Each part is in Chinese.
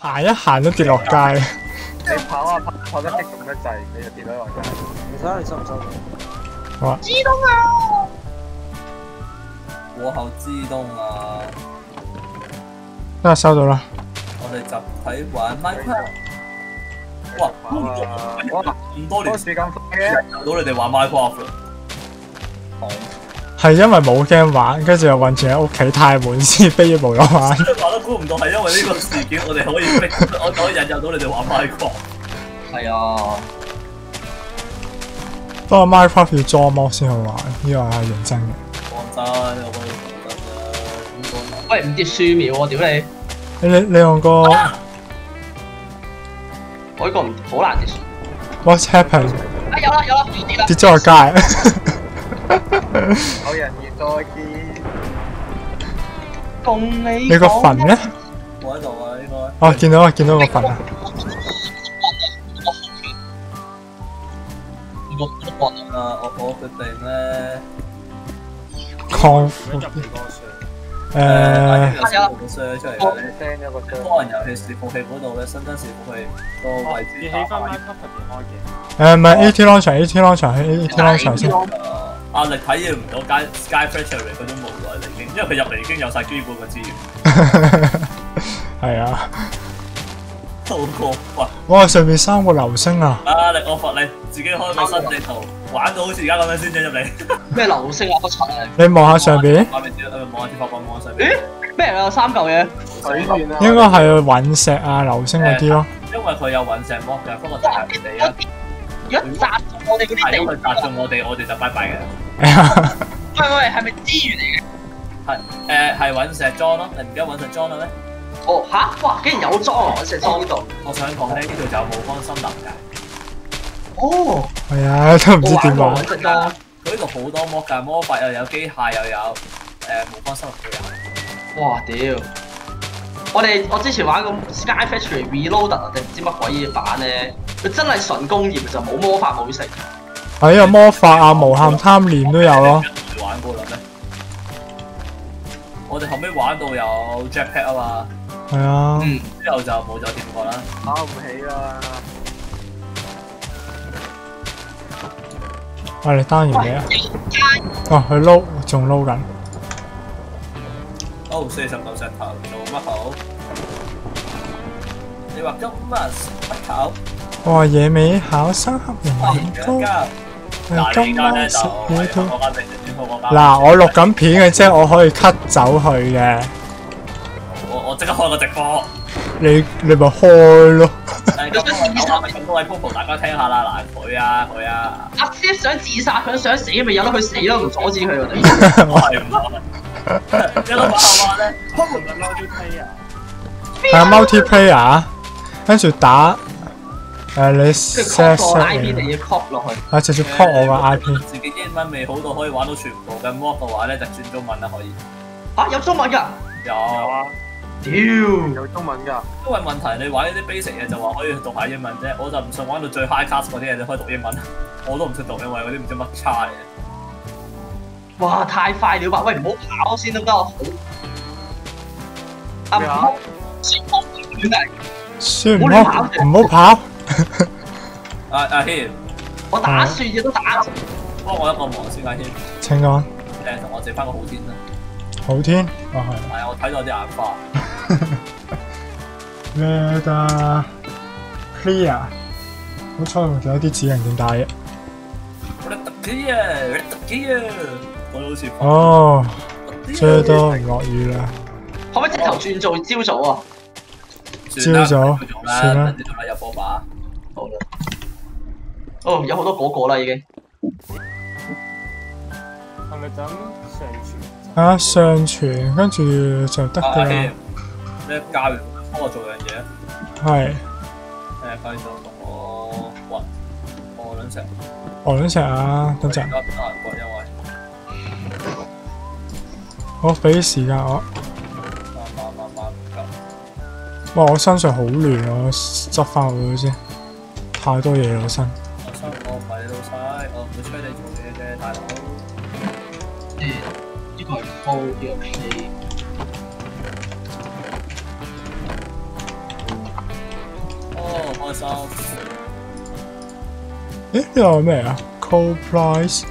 行一行都跌落街。你跑啊跑，跑得激動得滯，你就跌咗落街。你睇下你收唔收到？好啊，知道啊！過後自動啊！得收到啦。我哋集體玩 Minecraft。哇！哇！咁多年嗰時咁快嘅，到你哋玩 Minecraft 啦。好，係因為冇 game 玩，跟住又困住喺屋企太悶，先飛咗無咗玩。我都估唔到係因為呢個事件，我哋可以逼，我可以引誘到你哋玩 Minecraft。係啊，不過 Minecraft 要裝 mod 先好玩，呢個係認真嘅。講真，我覺得講真啦，喂，唔跌樹苗喎，屌你！你你你用個我呢個唔好難跌樹。What's happened 啊有啦有啦，跌啦！跌咗落街。有人要再見。共你你個墳咧？我喺度啊，應該。哦，見到啊，見到個墳啊。啊，我我決定咧，擴入嚟個水。誒有個 search 出嚟嘅咧。send 咗個箱。多人遊戲伺服器嗰度咧，新增伺服器個位置你起翻 Minecraft 開嘅。誒唔係 AT launcher，AT launcher，AT launcher 先。誒壓力體驗唔到 Sky Sky Factory 嗰種無奈嚟經，因為佢入嚟已經有晒基本嘅資源，係啊。好過分。哇！上面三個流星啊！啊！力我罰你，自己開個新地圖，玩到好似而家咁樣先至入嚟。咩流星啊？我柒啊！你望下上邊，畫面誒望下啲發光望上咦邊。？咩嚟啊？三嚿嘢。水源啊！應該係隕石啊、流星嗰啲咯。因為佢有隕石魔嘅，不過砸人哋啊。如果砸中我哋嗰啲係因為啲地，砸中我哋，我哋就拜拜嘅。喂喂，係咪資源嚟嘅？係誒係隕石裝咯，你唔記得隕石裝啦咩？哦吓！哇，竟然有裝啊！我成裝呢度。我想講咧，呢度就有冇方森林嘅。哦，係啊，都唔知點玩。我識啦。佢呢度好多魔㗎，魔法又有機械又有誒冇方森林都有。哇屌！我哋我之前玩個 Sky Factory Reloaded 啊定唔知乜鬼嘢版咧，佢真係純工業就冇魔法冇食。係啊，魔法啊、無限貪念都有咯。玩過啦咩？我哋後尾玩到有 Jetpack 啊嘛，係啊，嗯，之後就冇再掂過啦。跑唔起啦！我哋單完未啊？哦，佢撈，仲撈緊。哦，四十嚿石頭做乜好？你話今日食乜頭？哇！野味考生黑人係年糕，家誒今晚食嘢都。我。嗱，我錄緊片嘅啫，我可以 cut 走佢嘅。我我即刻開個直播。你你咪開咯。誒咁多位咁多位 Popo，大家聽下啦。嗱，佢啊佢啊，阿 Steve 想自殺，佢想死咪由得佢死咯，唔阻止佢我哋。我係唔得。一路話話咧，Popo 唔係 multiplayer。係啊，multiplayer，跟住打誒你 set copy 個 IP 你嘢，要 copy 落去。啊直接 copy 我個 IP。自己英文未好到可以玩到全部嘅 mod 嘅話咧，就轉中文啦可以。嚇有中文㗎？有。有啊，屌！有中文㗎。因為問題你玩呢啲 basic 嘢就話可以讀下英文啫，我就唔信玩到最 high class 嗰啲嘢你可以讀英文，我都唔識讀，因為嗰啲唔知乜叉嚟嘅。哇！太快了吧？喂，唔好跑先得唔得？好。啊唔好，先跑遠嚟。孫悟空唔好跑，阿 阿軒，我打算亦都打。幫我一個忙先，阿軒，請講。誒同我借翻個好天啦。好天，哦係啊，我睇到有啲眼花。係。咩得？Clear。好彩我仲有啲指人點打嘅。我哋特機啊，我哋特機啊，我好似哦，最多唔落雨啦。可唔可以直頭轉做朝早啊？朝早繼續啦，算啦等住仲有火把。好啦。哦，有好多嗰個啦已經。係咪就咁上傳？啊，上傳跟住就得阿軒㗎啦。，你教完幫我做樣嘢。係，誒，繼續同我揾我卵石。我卵石啊，等陣而。家唔得閒過，因為我俾啲時間我。慢慢慢慢唔夠。哇！我身上好亂啊，我執翻好佢先。太多嘢啦，我身。我心我唔係你老細，我唔會催你做嘢嘅，大佬。誒，呢個係高呢個 P。開心。誒呢個係咩啊？Cold price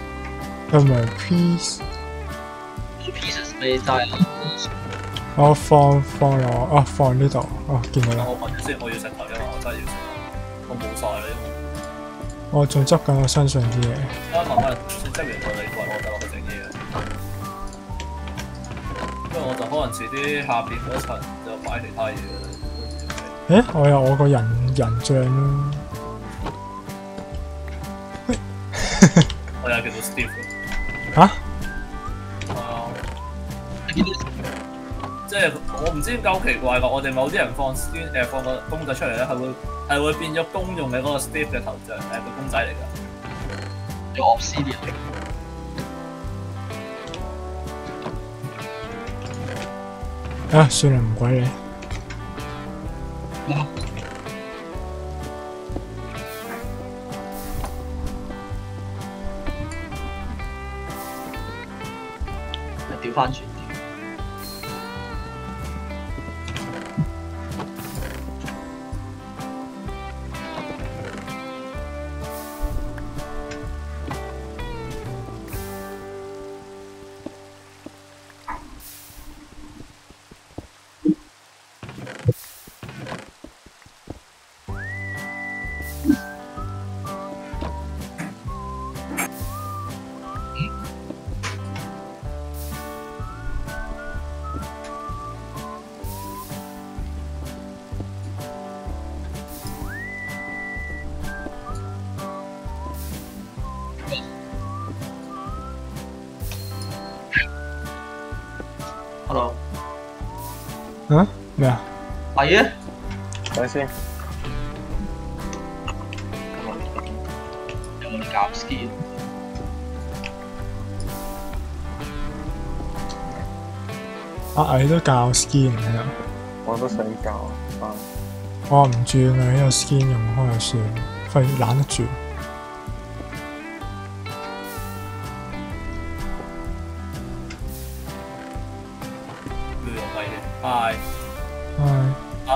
同埋 peace，pieces 咪就係我放放落啊放呢度，啊見到啦，我問咗先，我要石頭，因為我真係要我冇晒啦，我仲執緊我身上啲嘢。慢慢先執完個禮櫃，我就落去整嘢。因為我就可能遲啲下邊嗰層就擺其他嘢啦。誒我有我個人人像啦，我又叫做 Steve。嚇係啊。即係我唔知點解好奇怪㗎，我哋某啲人放誒放個公仔出嚟咧，係會係會變咗公用嘅嗰個 Steve 嘅頭像係個公仔嚟㗎。叫 obsidian。啊算啦唔鬼你。調翻轉。啊咩啊？係啊，等先，有冇搞 ski？阿毅都教 skin 喺度，我都想教翻。我唔轉啊呢個 skin 用開就算，費懶得轉。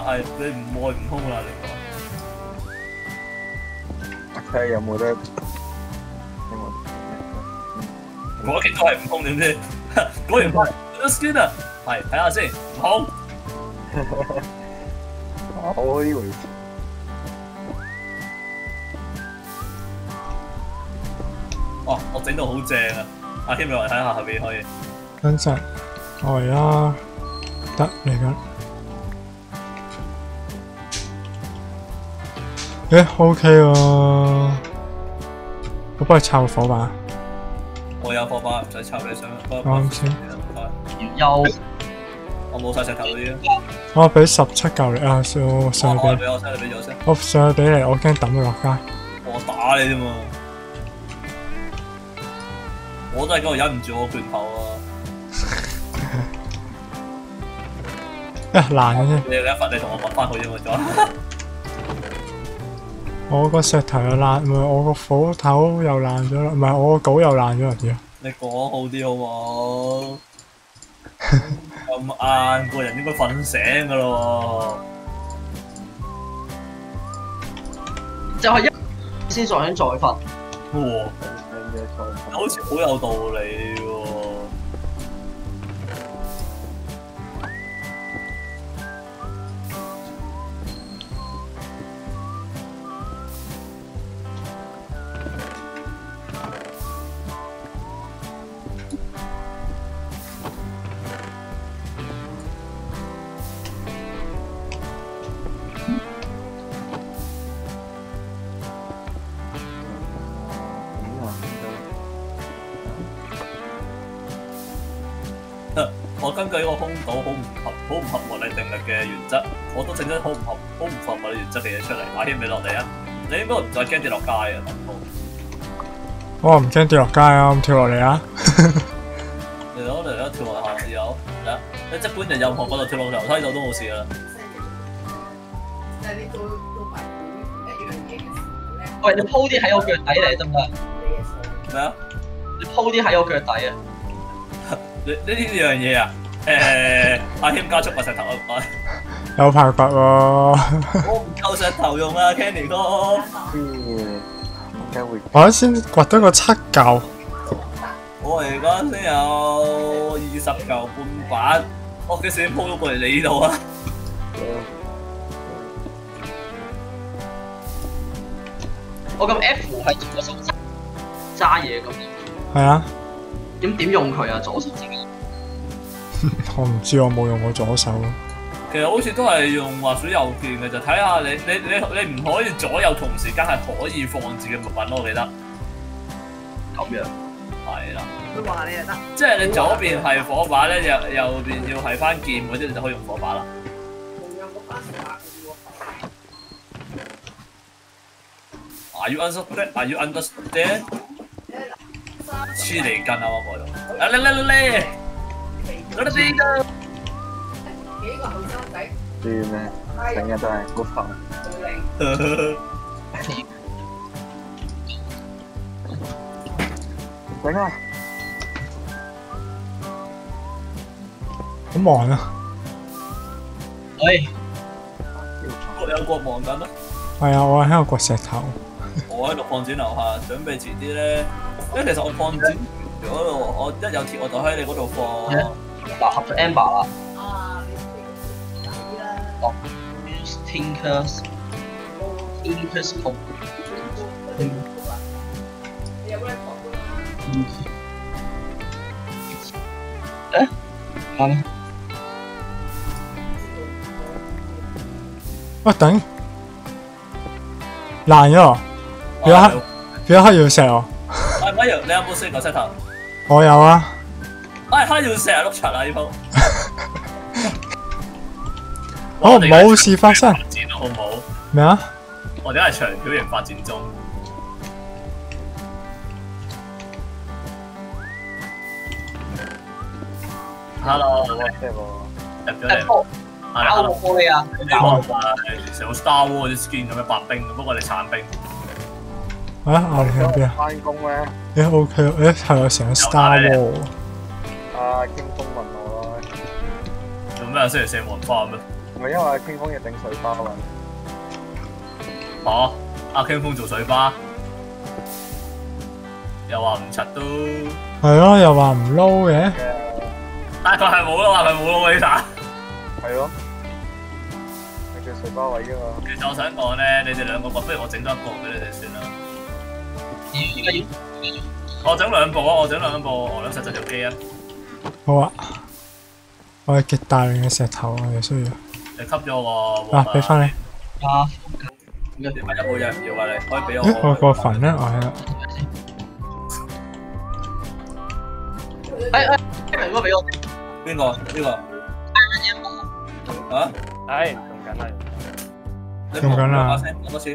係你唔愛唔空啦，你睇下有冇得有冇講果然都係唔空點知？果然係 skin 啊，係睇下先，唔空。我以為哇！我整到好正啊！阿謙你嚟睇下下邊可以。等陣，我而家得嚟緊。誒 OK 喎，我幫你抄個火把。我有火把，唔使插你上。啱先又我冇晒石頭嗰啲啊！我俾十七嚿力啊，我上我去俾，我，真係俾咗先。我上去俾你，我驚抌佢落街。我打你啫嘛！我都係嗰度忍唔住我拳頭啊！啊爛嘅啫，你你一罰你同我揾翻好啫嘛，咗。我個石頭又爛，唔係我個火頭又爛咗啦，唔係我個稿又爛咗啦，屌！你講好啲好冇？咁晏個人應該瞓醒噶咯就係一先再想再瞓。喎！哇，好似好有道理喎！根據呢個空島好唔合好唔合物理定律嘅原則，我都整咗好唔合好唔合物理原則嘅嘢出嚟。阿謙你落嚟啊！你應該唔再驚跌落街啊！林峰我唔驚跌落街啊，我跳落嚟啊！嚟咯嚟咯，跳落下有嚟啊！你即管人任何嗰度跳落樓梯度都冇事啦。但係你做做埋一樣嘢嘅時候，喂，你鋪啲喺我腳底嚟得唔得？咩啊？你鋪啲喺我腳底啊！呢呢呢樣嘢啊？誒、阿添加速啊石頭啊！有排骨喎。我唔夠石頭用啊，Kenny 哥。我先掘得個七嚿，我而家先有二十嚿半板，我幾時先鋪咗過嚟你呢度啊？我咁 F 係左手揸揸嘢咁，係啊，咁點用佢啊？左手自己 我唔知我冇用過左手。其實好似都係用滑鼠右鍵嘅，就睇下你你你你唔可以左右同時間係可以放置嘅物品咯，我記得咁樣。係啦，佢話你就得。即係你左邊係火把咧，右右邊要係翻劍嗰啲，你就可以用火把啦。Are you understand? Are you understand? 黐嚟筋啊！我嗰度，啊咧咧咧咧，嗰啲啲幾個後生仔知咩？成日都係好煩。最靚。整啊！好忙啊！喂，各有各忙緊啦。係啊，我喺度掘石頭。我喺度擴展樓下，準備遲啲咧。因為其實我擴展嗰度，我一有鐵我就喺你嗰度放。嗱合咗 Amber 啦啊！你死啦！，use Tinkers Tinkers record 啱咩？喂，頂爛咗啊！變咗黑，變咗黑曜石喎。係咪你有冇四嚿石頭？我有啊，哎，黑曜石啊，碌柒啊！呢鋪。好 冇事發生發展咯，好唔好？咩啊？我哋係長條型發展中。Hello，入即係喎，咗嚟。誒，係打我玻璃啊！打我啊成個 Star Wars 啲 skin 咁嘅白冰，不過你橙冰。啊，我哋喺邊啊？翻工咧，誒 OK，誒係有成個 Star War。阿傾風問我咯，做咩啊？星期四冇人翻咩？唔係因為傾風要整水花啊，嚇！阿 King 風做水花，又話唔柒都，係咯，又話唔撈嘅。但係佢係冇咯，話佢冇咯呢打。係咯，你叫水包位啫嘛，其實我想講咧，你哋兩個不如我整多一個俾你哋算啦。而家要我整兩部啊！我整兩部俄羅斯製造機啊！好啊，我係極大量嘅石頭，我哋需要。你吸咗我個啊，俾翻你。啊，點解一冇嘢唔要啊？你可以俾，我我。個墳咧，我系啦。誒誒，Kevin 應該俾我邊個？邊個？啊？唉，用緊啦。你用緊啦講聲講多次。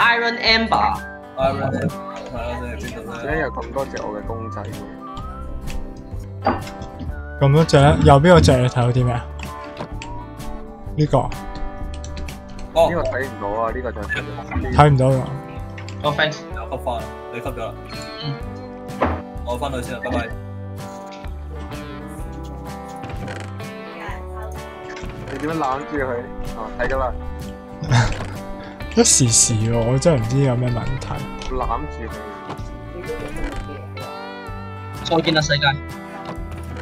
Iron Amber，Iron 係啊，你係邊度咧？點解有咁多隻我嘅公仔嘅？咁多隻咧，右邊嗰隻你睇到啲咩啊？呢個哦呢，個睇唔到啊，呢個就係睇唔到㗎。個 thanks。有吸翻，你吸咗啦。我翻去先啦，拜拜。你點樣攬住佢？啊，睇到啦，一時時喎，我真係唔知有咩問題。攬住佢，再見啦世界。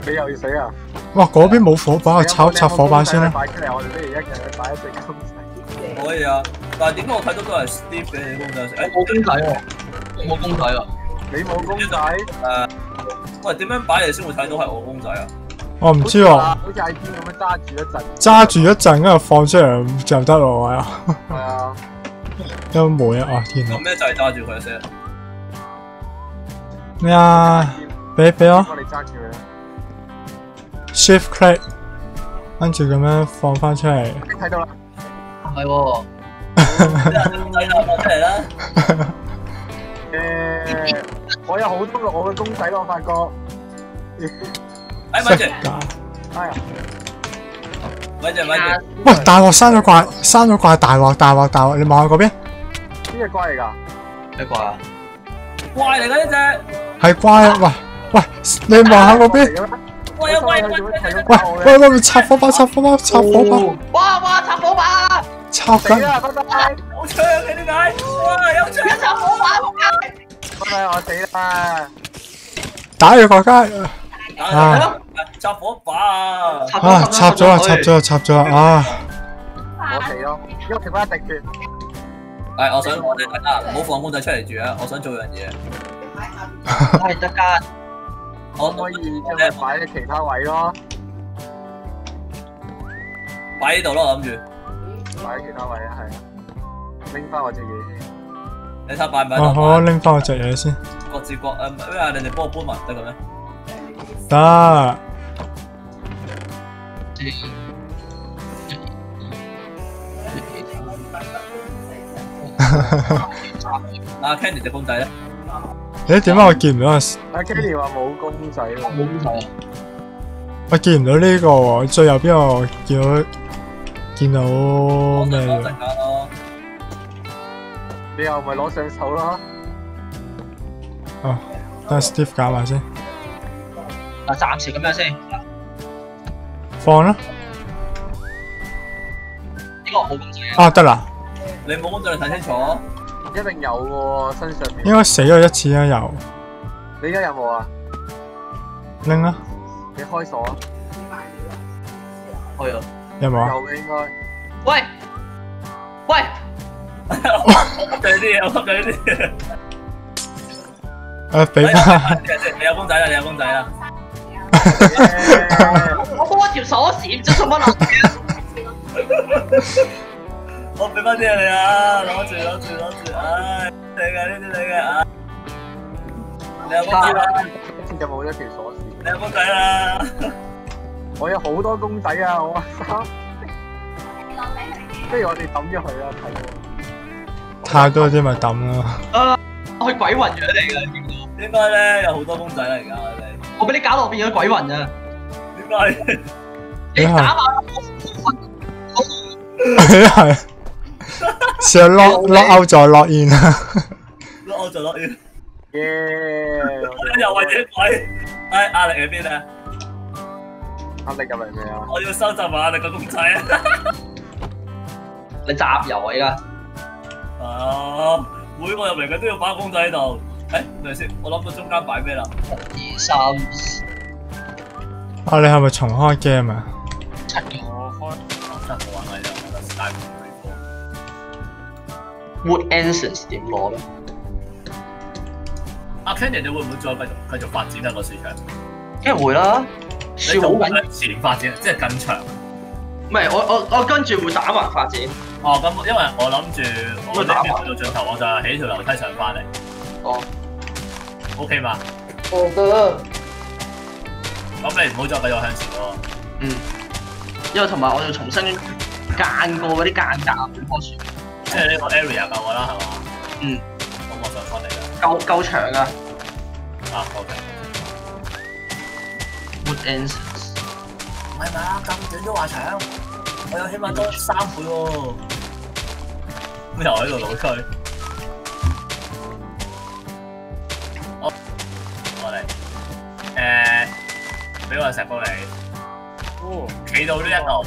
你又要死啊！哇，嗰邊冇火把，我炒拆火把先啦。擺出嚟，我哋不如一人去擺一隻公仔。可以啊，但係點解我睇到都係 Steve 嘅你公仔？誒，冇公仔喎，我冇公仔啊。你冇公仔？喂，點樣擺你先會睇到係我公仔啊？我唔知喎，好似阿堅咁樣揸住一陣。揸住一陣，跟住放出嚟就得咯，係啊。係啊，有冇啊？哦，天啊！咁咩就係揸住佢先？咩啊？俾俾我我哋揸住佢啦。Shift click，跟住咁樣放翻出嚟。睇到啦，係喎，睇到，放出嚟啦！誒，我有好多個我嘅公仔咯，我發覺。哎，咪住，呀，咪住，咪住，喂，大鑊生咗怪，生咗怪，大鑊大鑊大鑊！你望下嗰邊，呢隻怪嚟㗎？咩怪啊？怪嚟㗎呢只。係怪啊！喂喂，你望下嗰邊，嚟嘅咩喂有喂喂喂喂喂，插火把，插火把，插火把，哇哇插火把，死插緊，啦！拜拜，有槍嘅點解？哇有槍！一插火把，仆街！拜拜，我死啦！打佢國家，啊！插火把啊！插啊插咗啊，插咗啊，插咗啊，啊！我死咯，因為剩翻一滴血。誒，我想我哋大家唔好放公仔出嚟住啊！我想做樣嘢，係得可唔可以將佢擺喺其他位咯？擺呢度咯，諗住擺喺其他位啊，係啊。拎翻我隻嘢先。你睇擺唔擺我到？我拎翻我隻嘢先，各自各誒咩啊？你哋幫我搬埋得嘅咩？得。阿 Candy 隻公仔咧，咦？點解我見唔到啊？阿 Kelly 話冇公仔喎。冇公仔。我見唔到呢個喎，最右邊我見到見到咩。你又咪攞上手咯？哦，等 Steve 搞埋先，啊，暫時咁樣先，放啦。呢個冇公仔啊。啊，得啦，你冇公仔，你睇清楚。一定有喎，身上面。應該死咗一次啊，有你而家有冇啊？拎啦，你開鎖啊？去啊！有冇啊？有嘅應該。喂喂，對啲嘢，我對啲嘢。誒，俾翻，你有公仔啦，你有公仔啦。我幫一條鎖匙，唔知做乜諗嘅。我俾翻啲嘢你啊！攞住攞住攞住，唉，你嘅呢啲你嘅啊！你有公仔啦，一次就冇咗條鎖匙。你有公仔啦。我有好多公仔啊！我三。不如我哋抌咗佢啦，睇到。太多啲咪抌咯。我係鬼魂樣嚟㗎，見到應該咧有好多公仔啦，而家我哋。我俾你搞到我變咗鬼魂啊！點解？你打埋 係，試下 lock lock out 再 lock in 啊！攞就攞完。耶！又為者鬼。唉，壓力喺邊啊？壓力入嚟未啊？我要收集埋壓力個公仔啊！你集郵啊！依家啊，每個入嚟嘅都要擺公仔喺度。誒，等陣先，我諗到中間擺咩啦？二三啊，你係咪重開 game 啊？七 Wood Essence 點攞咧？阿 Candy，你會唔會再繼續繼續發展啊個市場？梗係會啦，你樹好緊。就向前發展，即係更長。唔係我我我跟住會打橫發展。哦，咁因為我諗住我呢邊去到盡頭，我就起條樓梯上翻嚟。哦，OK 嘛？我得。咁你唔好再繼續向前喎。嗯，因為同埋我要重新間過嗰啲間隔本棵樹，即係呢個 area 夠我啦，係嘛？嗯。咁我上翻嚟啦。夠夠長啊啊，OK。！Wood Essence 唔係嘛？咁短都話長，我有起碼多三倍喎。咁又喺度老吹。好，我嚟。誒，俾個石膏你，哦，企到呢一度，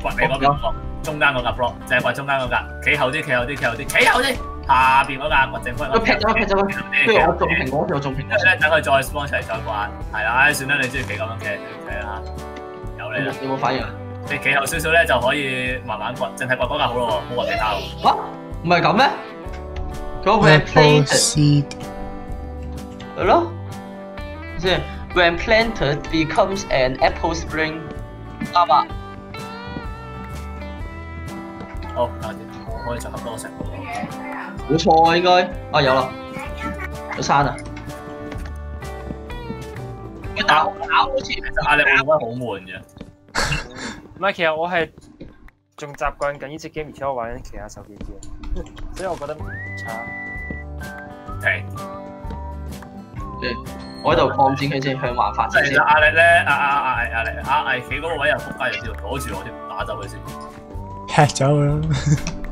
掘你嗰邊嗰個中間嗰格 block，就係掘中間嗰格，企後啲，企後啲，企後啲，企後啲，下邊嗰格掘正方。佢劈咗劈咗佢，不如我種蘋果，我種蘋果跟住。咧，等佢再 spawn 出嚟再玩，係啦，唉，算啦，你中意企咁樣企就企啦嚇，有你啦。有冇反應啊？你企後少少咧就可以慢慢掘，淨係掘嗰格好咯喎，冇掘其他喎。嚇，唔係咁咩？嗰 when Apple planted seed 係咯，即係 when planted becomes an apple spring，啱啊！好，我可以集合多成個。冇錯啊，應該啊有啦，有山啊！喂，打打好似其實壓力會覺得好悶嘅。唔係，其實我係仲習慣緊呢只 game，而且我玩緊其他手機 game，所以我覺得唔差。停，我喺度擴展佢先，向橫發展先其實。壓力咧，壓壓壓壓力，壓壓企嗰個位又仆街，又知道阻住我添，打走佢先。吃走佢啦。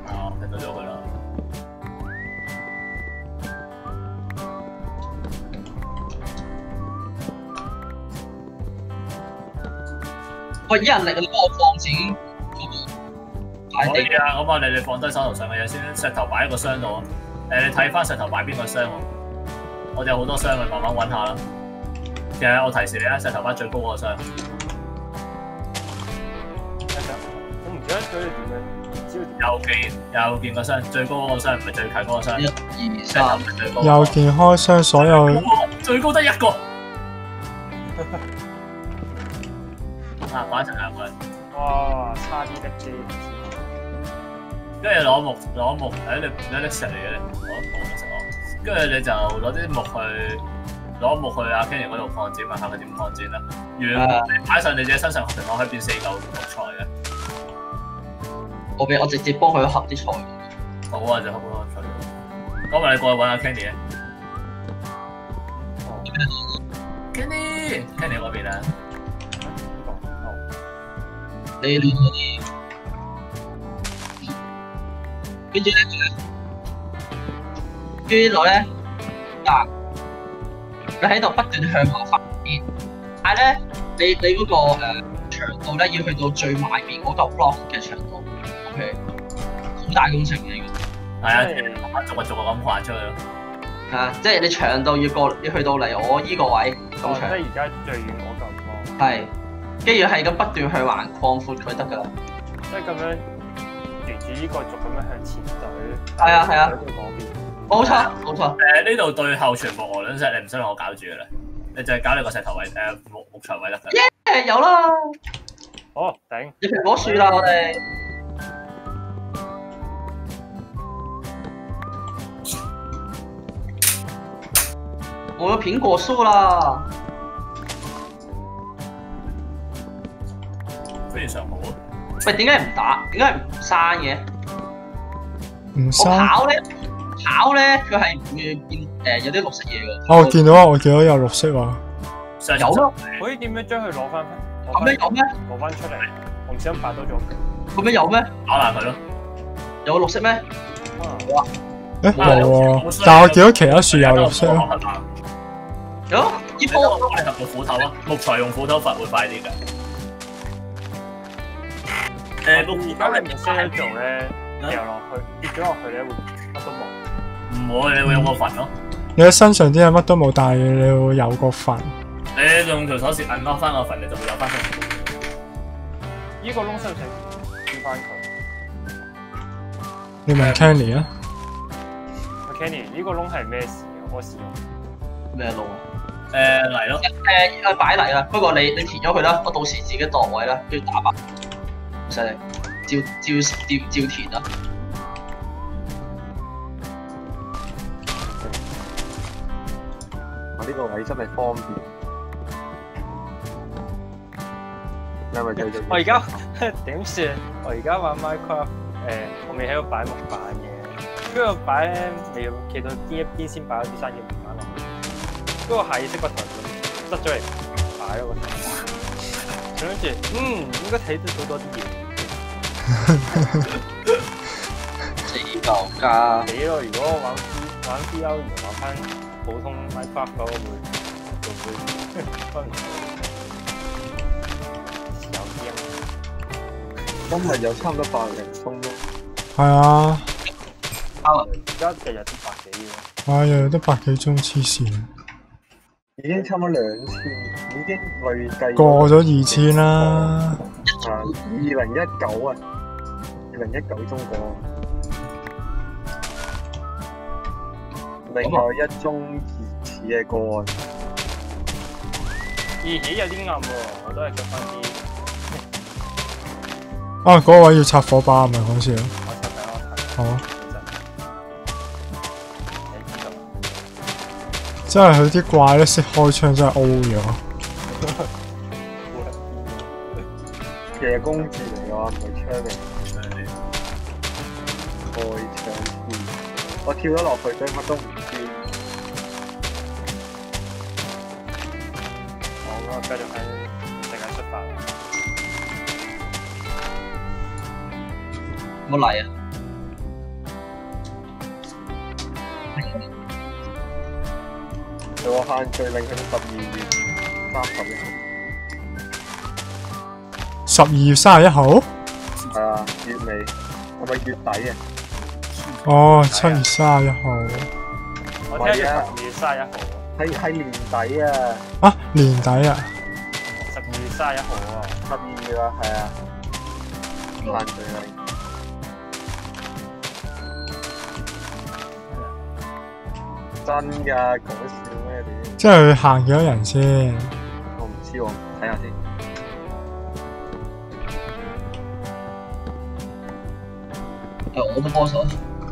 啊，踢到咗佢啦。喂，一人力你幫我放自己擺地可以啊，咁啊，你你放低手頭上嘅嘢先，石頭擺喺個箱度啊。誒，你睇翻石頭擺邊個箱喎？我哋有好多箱，你慢慢揾下啦。其實我提示你啦，石頭擺最高嗰個箱。右見右見個箱，最高嗰個箱唔係最近嗰個箱一，二三石頭唔，係最高嗰個。右鍵開箱，所有最高得一個。啊，擺一齊入去，哇差啲的機，跟住攞木攞木，誒你你拎石嚟嘅，攞冇得食我。跟住你就攞啲木去攞木去阿 Kenny 嗰度放箭，問下佢點放箭啦。如啊果你擺上你自己身上，平我可以變四嚿木材嘅。我俾我直接幫佢合啲菜。好啊，就好啊，材料。咁咪你過去揾阿 Candy 啊。Candy，Candy 嗰邊啊。呢個哦你你嗰啲，跟住咧，跟住落咧，嗱，你喺度不斷向下發展，但係咧，你你嗰、個誒、呃、長度咧要去到最埋邊嗰嚿 block 嘅長度，OK，好大工程嘅呢係啊，慢慢逐個逐個咁畫出去咯。個，係啊，即係你長到要過要去到嚟我依個位咁長，哦即係而家最遠嗰嚿咯，係，跟住係咁不斷向橫擴闊佢得㗎啦，即係咁樣沿住呢個軸咁樣向前懟。係啊係啊懟到嗰邊。冇錯冇錯，誒呢度對後全部鵝卵石，你唔使同我搞住嘅啦，你就係搞你個石頭位誒木木材位得㗎。誒有啦，好，頂！有蘋果樹啦我哋。我有苹果树啦，非常好啊！喂，點解唔打？點解唔生嘅？我唔生。跑咧，跑咧，佢係唔會變誒、有啲綠色嘢嘅。哦，我見到啊，我見到有綠色啊。上有咯，可以點樣將佢攞翻咁攞翻咩有咩？攞翻出嚟？我唔小心擺多咗佢。咁樣有咩？打爛佢咯。有綠色咩？啊誒冇喎，但係我見到其他樹有綠色啊。有呢波我幫你合個斧頭啊！木材用斧頭伐會快啲㗎。誒木而家你唔 set 咗做咧，掉落去跌咗落去咧會乜都冇。唔會，你會有個墳咯。你喺身上啲嘢乜都冇，但係你會有個墳。你用條手匙摁落翻個墳，你就會有翻個墳。呢個窿使唔使轉翻佢？你問 Kenny 啊？喂 Kenny，呢個窿係咩事啊？我試用。咩路？誒嚟咯，誒、擺嚟啦，不過你你填咗佢啦，我到時自己度位啦，跟住打靶。唔使你，照照照照填啦。我呢個位真係方便。你係咪繼續？我而家 點算？我而家玩 Minecraft，誒、我未喺度擺木板嘅，跟住擺咧，你要企到邊一邊先擺嗰啲生嘅木板落去。跟住我下意識個頭就執咗嚟擺咯個頭，就諗住嗯應該睇得到多啲嘢。四嚿加死咯！如果我玩玩 R，然後玩翻普通 Minecraft 嗰個會會唔會分唔到？有啲啊！今日有差唔多百零鐘咯。係啊，而家日日都百幾喎。哇，日日都百幾鐘黐線，已經差唔多兩千，已經累計過咗二千啦。啊！二零一九啊，二零一九中過。另外一宗疑似嘅個案，咦咦有啲暗喎，我都係着翻啲啊，嗰、位要插火把，唔係講笑。我插緊我插。好真係佢啲怪咧識開槍，真係 O 咗。其實公字嚟嘅話唔係槍嚟，開槍先。我跳咗落去，所以乜都唔知。我咁我繼續喺世界出發啦。冇嚟啊！限聚令去到十二月三十一號。十二月三十一號。係啊，月尾係咪月底啊？哦，七月三十一號。我聽住十二月三十一號喎，係係年底啊，啊，年底啊！十二月三十一號啊。十二月啊，係啊，限聚令。真噶，講笑咩你？即係佢限幾多人先？我唔知喎，睇下先。誒，我都幫手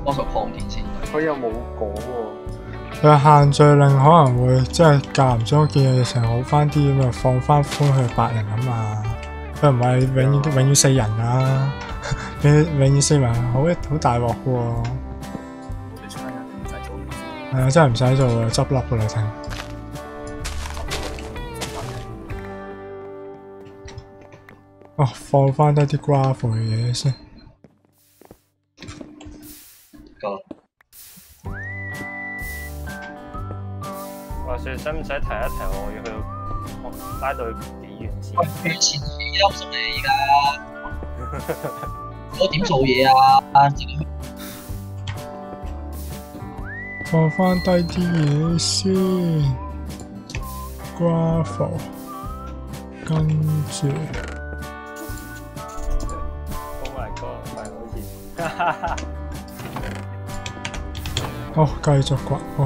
幫手擴電先。佢又冇講喎。佢限聚令可能會即係間唔中我見有疫情好翻啲咁啊，放翻寬去八人啊嘛。佢唔係永遠永遠四人啊，永永遠四人好好大鑊嘅喎。你出人唔使做嘢，係啊，真係唔使做啊，執笠噶啦，聽。哦，放翻低啲 graph 嘅嘢先。夠啦。話説使唔使提一提我要去我拉到去幾遠先休息你而家，我點做嘢啊？放翻低啲嘢先，graph，跟住 Oh my god！係好似。好，繼續刮，哇！